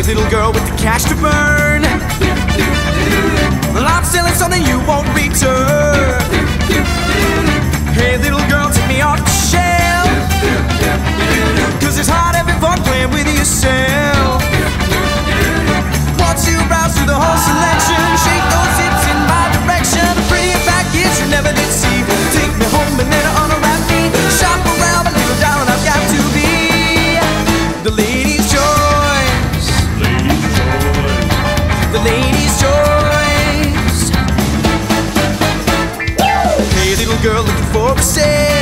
Crazy little girl with the cash to burn. the lady's choice. Woo! Hey, little girl, looking for a sale.